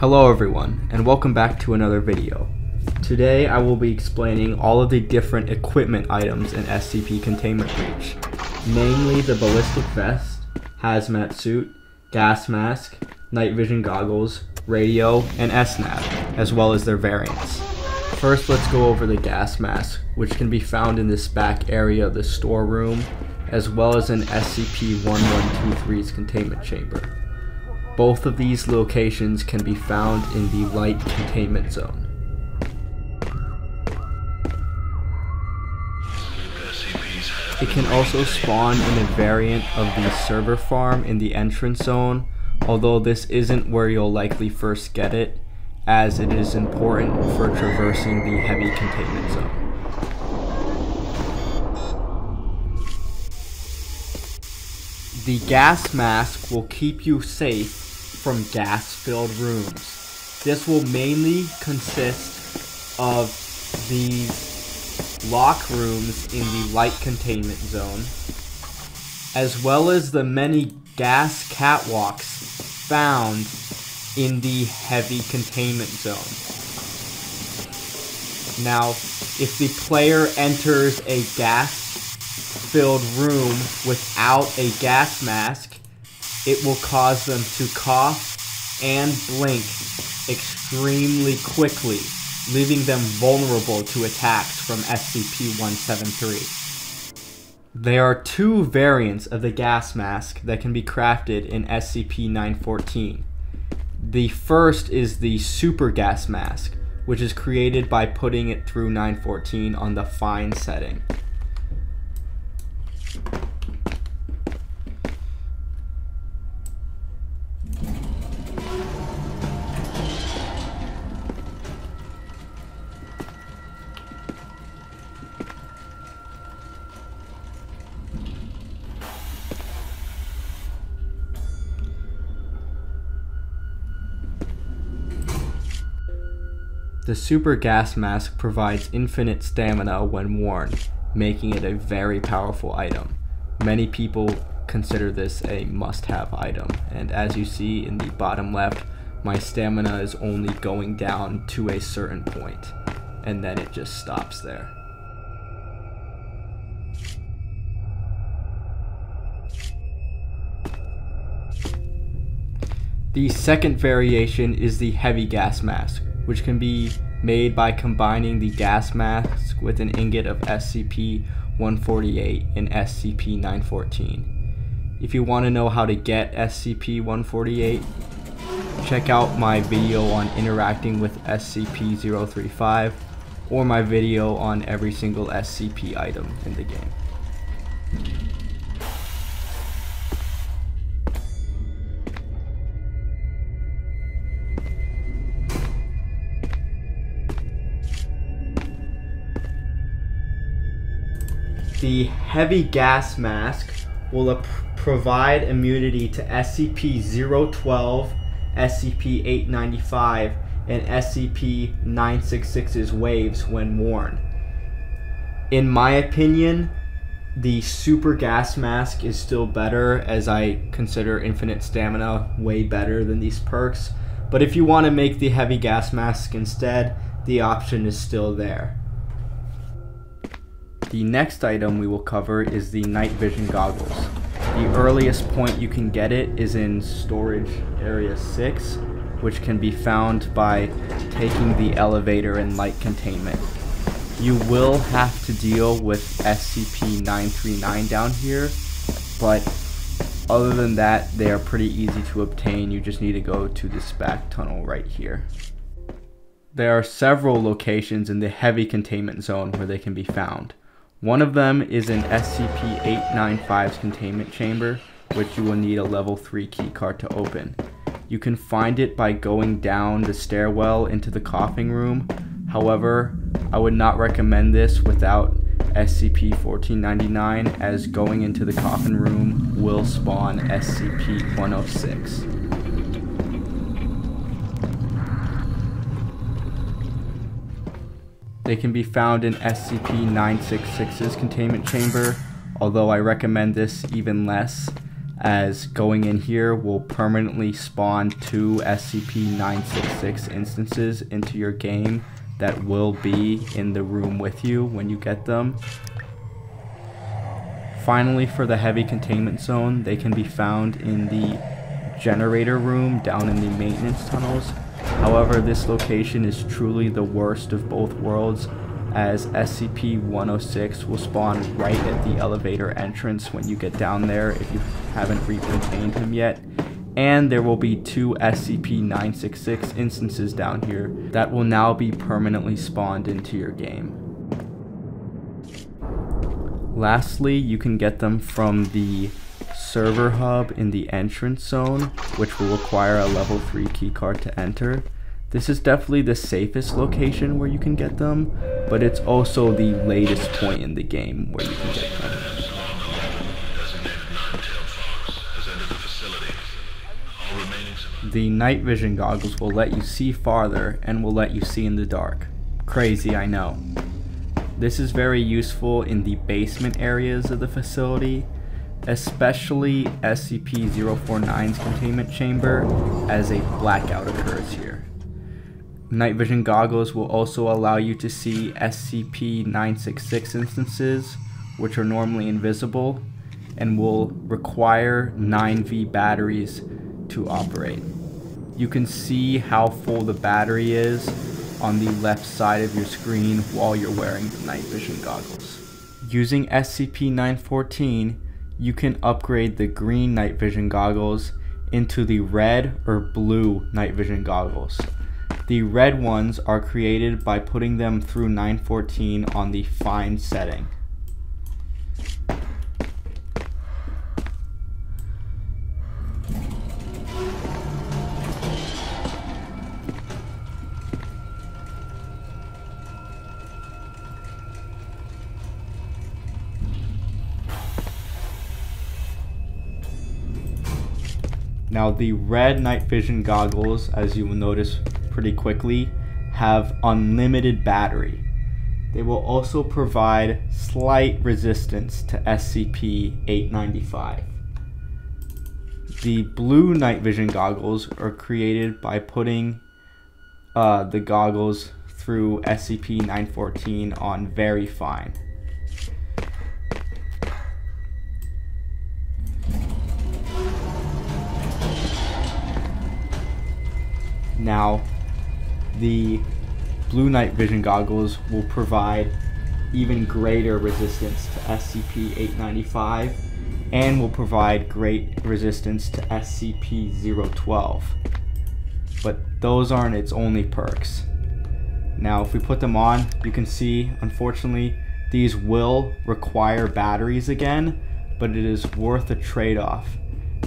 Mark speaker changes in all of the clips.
Speaker 1: Hello everyone, and welcome back to another video. Today I will be explaining all of the different equipment items in SCP Containment Breach, namely the ballistic vest, hazmat suit, gas mask, night vision goggles, radio, and SNAV, as well as their variants. First let's go over the gas mask, which can be found in this back area of the storeroom, as well as in SCP-1123's containment chamber. Both of these locations can be found in the light containment zone. It can also spawn in a variant of the server farm in the entrance zone, although this isn't where you'll likely first get it, as it is important for traversing the heavy containment zone. The gas mask will keep you safe from gas-filled rooms. This will mainly consist of these lock rooms in the light containment zone, as well as the many gas catwalks found in the heavy containment zone. Now, if the player enters a gas filled room without a gas mask, it will cause them to cough and blink extremely quickly, leaving them vulnerable to attacks from SCP-173. There are two variants of the gas mask that can be crafted in SCP-914. The first is the super gas mask, which is created by putting it through 914 on the fine setting. The super gas mask provides infinite stamina when worn, making it a very powerful item. Many people consider this a must-have item, and as you see in the bottom left, my stamina is only going down to a certain point, and then it just stops there. The second variation is the heavy gas mask, which can be made by combining the gas mask with an ingot of SCP-148 and SCP-914. If you want to know how to get SCP-148, check out my video on interacting with SCP-035 or my video on every single SCP item in the game. The heavy gas mask will provide immunity to SCP-012, SCP-895, and SCP-966's waves when worn. In my opinion, the super gas mask is still better as I consider infinite stamina way better than these perks. But if you want to make the heavy gas mask instead, the option is still there. The next item we will cover is the night vision goggles. The earliest point you can get it is in storage area 6, which can be found by taking the elevator in light containment. You will have to deal with SCP-939 down here, but other than that, they are pretty easy to obtain. You just need to go to this back tunnel right here. There are several locations in the heavy containment zone where they can be found. One of them is in SCP-895's containment chamber, which you will need a level 3 keycard to open. You can find it by going down the stairwell into the coffin room. However, I would not recommend this without SCP-1499 as going into the coffin room will spawn SCP-106. They can be found in SCP-966's containment chamber, although I recommend this even less, as going in here will permanently spawn two SCP-966 instances into your game that will be in the room with you when you get them. Finally, for the heavy containment zone, they can be found in the generator room down in the maintenance tunnels. However, this location is truly the worst of both worlds as SCP-106 will spawn right at the elevator entrance when you get down there if you haven't recontained him yet. And there will be two SCP-966 instances down here that will now be permanently spawned into your game. Lastly, you can get them from the server hub in the entrance zone, which will require a level 3 keycard to enter. This is definitely the safest location where you can get them, but it's also the latest point in the game where you can get them. The night vision goggles will let you see farther and will let you see in the dark. Crazy, I know. This is very useful in the basement areas of the facility, especially SCP-049's containment chamber, as a blackout occurs here. Night vision goggles will also allow you to see SCP-966 instances, which are normally invisible, and will require 9V batteries to operate. You can see how full the battery is on the left side of your screen while you're wearing the night vision goggles. Using SCP-914, you can upgrade the green night vision goggles into the red or blue night vision goggles. The red ones are created by putting them through 914 on the fine setting. Now the red night vision goggles, as you will notice pretty quickly have unlimited battery. They will also provide slight resistance to SCP-895. The blue night vision goggles are created by putting uh, the goggles through SCP-914 on very fine. Now, the blue night vision goggles will provide even greater resistance to SCP-895 and will provide great resistance to SCP-012. But those aren't its only perks. Now if we put them on, you can see, unfortunately, these will require batteries again, but it is worth a trade-off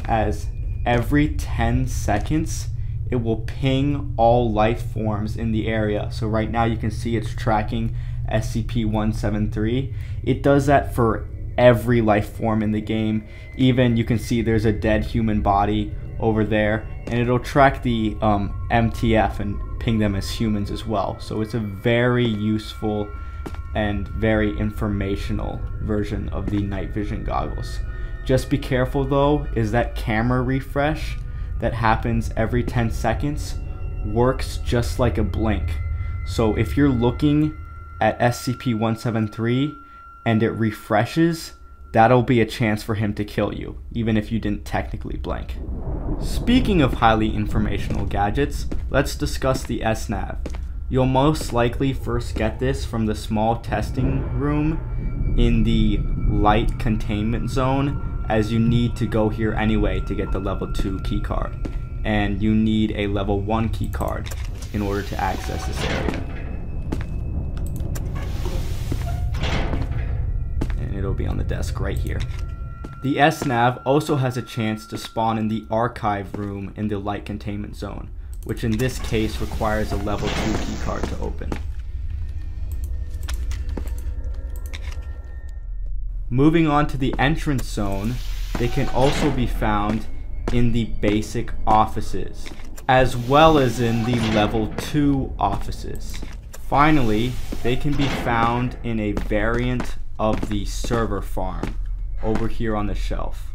Speaker 1: as every 10 seconds it will ping all life forms in the area. So right now you can see it's tracking SCP-173. It does that for every life form in the game. Even you can see there's a dead human body over there and it'll track the um, MTF and ping them as humans as well. So it's a very useful and very informational version of the night vision goggles. Just be careful though, is that camera refresh that happens every 10 seconds works just like a blink. So if you're looking at SCP-173 and it refreshes, that'll be a chance for him to kill you, even if you didn't technically blink. Speaking of highly informational gadgets, let's discuss the SNAV. You'll most likely first get this from the small testing room in the light containment zone as you need to go here anyway to get the level 2 keycard. And you need a level 1 keycard in order to access this area. And it'll be on the desk right here. The SNAV also has a chance to spawn in the archive room in the light containment zone, which in this case requires a level 2 keycard to open. Moving on to the entrance zone, they can also be found in the basic offices, as well as in the level 2 offices. Finally, they can be found in a variant of the server farm over here on the shelf.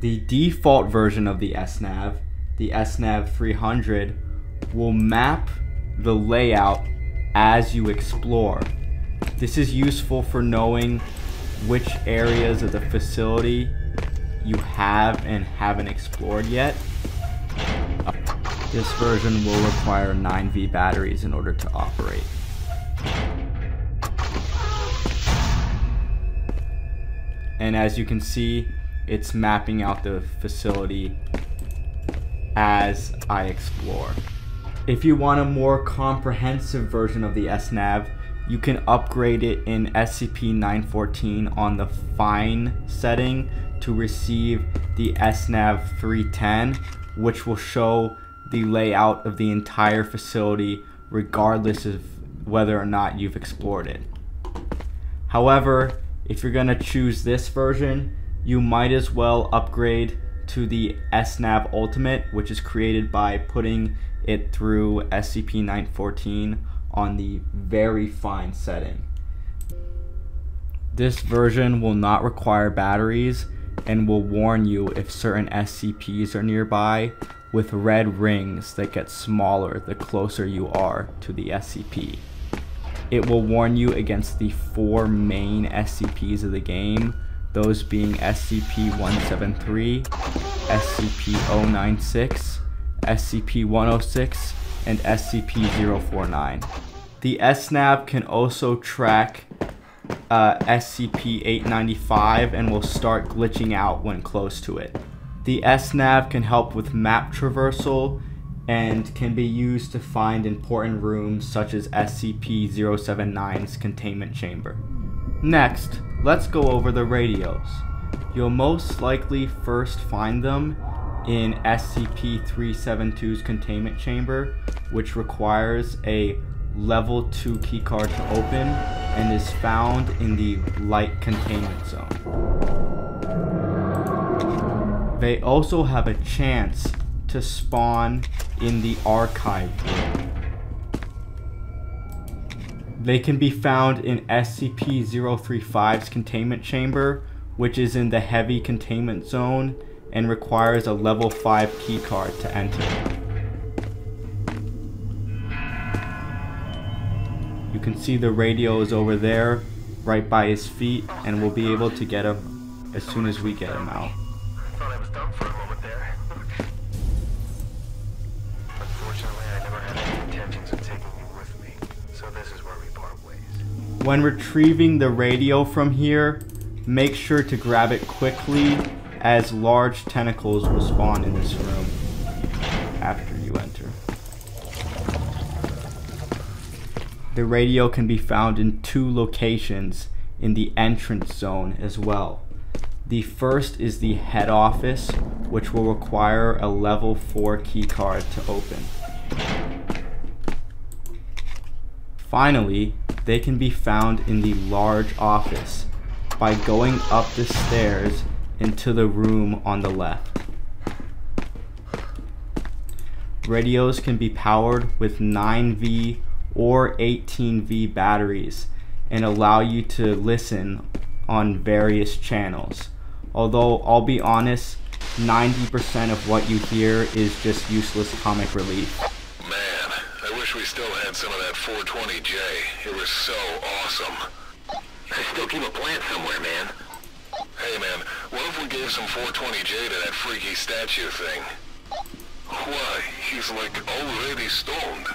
Speaker 1: The default version of the SNAV, the SNAV 300, will map the layout as you explore. This is useful for knowing which areas of the facility you have and haven't explored yet. This version will require 9V batteries in order to operate. And as you can see, it's mapping out the facility as I explore. If you want a more comprehensive version of the SNAV, you can upgrade it in SCP-914 on the Fine setting to receive the SNAV 310, which will show the layout of the entire facility regardless of whether or not you've explored it. However, if you're going to choose this version, you might as well upgrade to the SNAV Ultimate, which is created by putting it through SCP-914 on the very fine setting. This version will not require batteries and will warn you if certain SCPs are nearby with red rings that get smaller the closer you are to the SCP. It will warn you against the four main SCPs of the game, those being SCP-173, SCP-096, SCP-106, and SCP-049. The SNAV can also track uh, SCP-895 and will start glitching out when close to it. The SNAV can help with map traversal and can be used to find important rooms such as SCP-079's containment chamber. Next, let's go over the radios. You'll most likely first find them in SCP-372's containment chamber, which requires a level 2 keycard to open and is found in the light containment zone. They also have a chance to spawn in the archive. They can be found in SCP-035's containment chamber, which is in the heavy containment zone and requires a level 5 keycard to enter. You can see the radio is over there, right by his feet, and we'll be able to get him as soon as we get him out. When retrieving the radio from here, make sure to grab it quickly as large tentacles will spawn in this room after you enter. The radio can be found in two locations in the entrance zone as well. The first is the head office, which will require a level 4 keycard to open. Finally, they can be found in the large office by going up the stairs into the room on the left. Radios can be powered with 9V or 18V batteries and allow you to listen on various channels. Although I'll be honest, 90% of what you hear is just useless comic relief Man, I wish
Speaker 2: we still had some of that 420J. It was so awesome.
Speaker 3: I still keep a plant somewhere, man.
Speaker 2: Hey, man, what if we gave some 420J to that freaky statue thing? Why, he's like already stoned.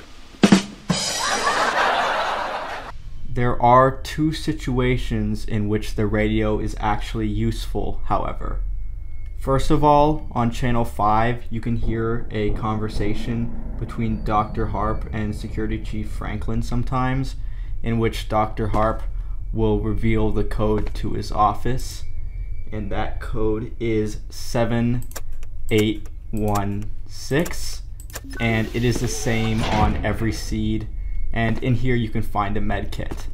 Speaker 1: There are two situations in which the radio is actually useful, however. First of all, on channel 5, you can hear a conversation between Dr. Harp and Security Chief Franklin sometimes, in which Dr. Harp will reveal the code to his office, and that code is 7816, and it is the same on every seed, and in here you can find a med kit.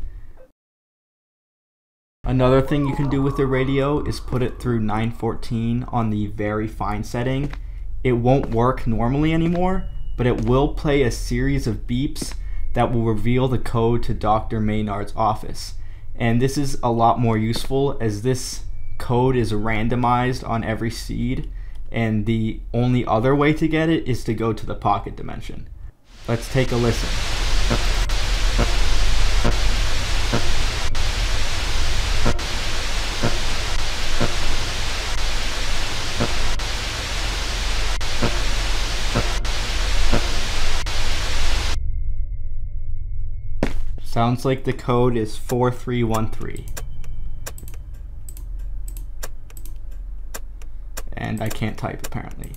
Speaker 1: Another thing you can do with the radio is put it through 914 on the very fine setting. It won't work normally anymore, but it will play a series of beeps that will reveal the code to Dr. Maynard's office. And this is a lot more useful as this code is randomized on every seed, and the only other way to get it is to go to the pocket dimension. Let's take a listen. Sounds like the code is 4313. And I can't type apparently.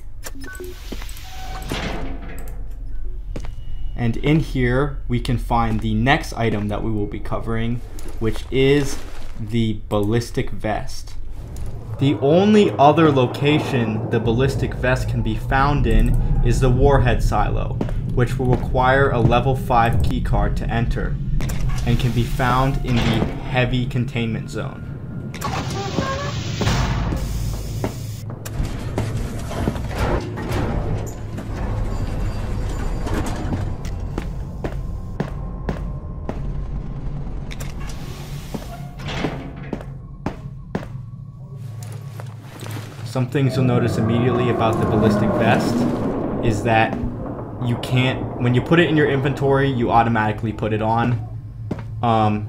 Speaker 1: And in here, we can find the next item that we will be covering, which is the ballistic vest. The only other location the ballistic vest can be found in is the warhead silo, which will require a level 5 keycard to enter and can be found in the heavy containment zone. Some things you'll notice immediately about the ballistic vest is that you can't, when you put it in your inventory, you automatically put it on um,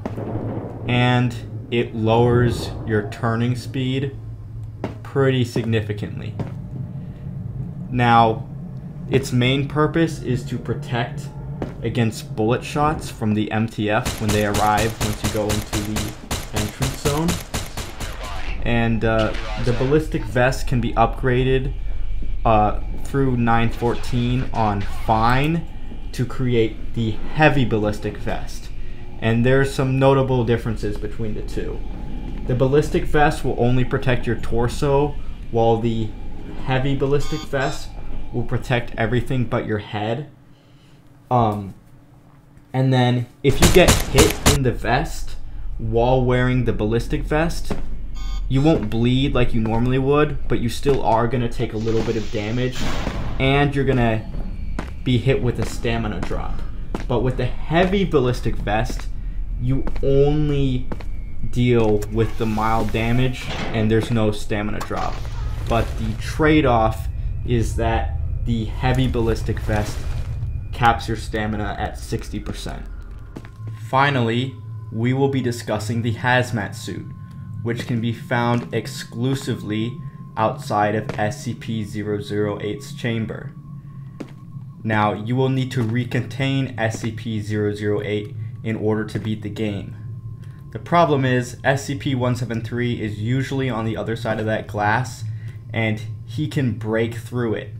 Speaker 1: and it lowers your turning speed pretty significantly. Now, its main purpose is to protect against bullet shots from the MTF when they arrive once you go into the. And uh, the ballistic vest can be upgraded uh, through 914 on Fine to create the heavy ballistic vest and there's some notable differences between the two. The ballistic vest will only protect your torso, while the heavy ballistic vest will protect everything but your head. Um, and then if you get hit in the vest while wearing the ballistic vest, you won't bleed like you normally would, but you still are going to take a little bit of damage, and you're going to be hit with a stamina drop. But with the heavy ballistic vest, you only deal with the mild damage and there's no stamina drop. But the trade-off is that the heavy ballistic vest caps your stamina at 60%. Finally, we will be discussing the hazmat suit, which can be found exclusively outside of SCP-008's chamber. Now, you will need to recontain SCP-008 in order to beat the game. The problem is SCP-173 is usually on the other side of that glass and he can break through it.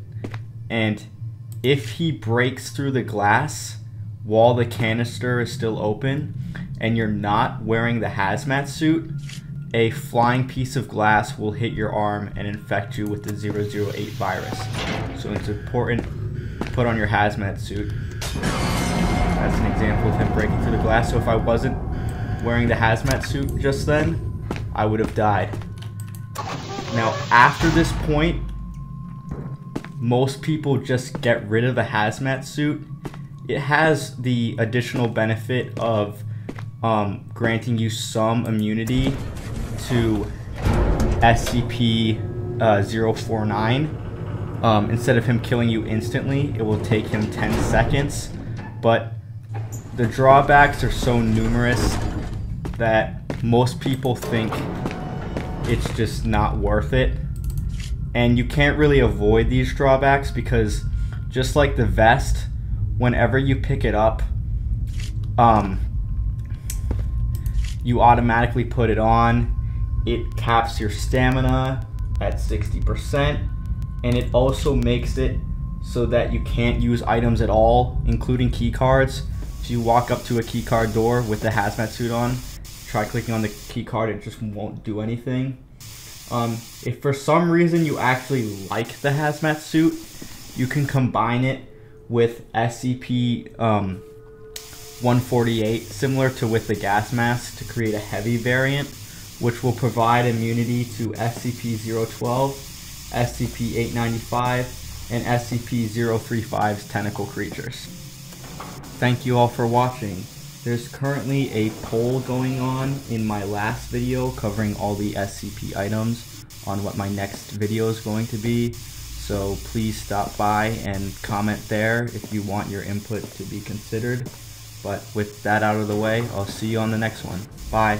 Speaker 1: And if he breaks through the glass while the canister is still open and you're not wearing the hazmat suit, a flying piece of glass will hit your arm and infect you with the 008 virus. So it's important to put on your hazmat suit that's an example of him breaking through the glass. So if I wasn't wearing the hazmat suit just then, I would have died. Now, after this point, most people just get rid of the hazmat suit. It has the additional benefit of um, granting you some immunity to SCP uh, 049. Um, instead of him killing you instantly, it will take him 10 seconds. But the drawbacks are so numerous that most people think it's just not worth it. And you can't really avoid these drawbacks because just like the vest, whenever you pick it up, um, you automatically put it on. It caps your stamina at 60%, and it also makes it so that you can't use items at all, including key cards, you walk up to a keycard door with the hazmat suit on, try clicking on the keycard, it just won't do anything. Um, if for some reason you actually like the hazmat suit, you can combine it with SCP um, 148, similar to with the gas mask, to create a heavy variant, which will provide immunity to SCP-012, SCP-895, and SCP-035's tentacle creatures. Thank you all for watching. There's currently a poll going on in my last video covering all the SCP items on what my next video is going to be. So please stop by and comment there if you want your input to be considered. But with that out of the way, I'll see you on the next one. Bye.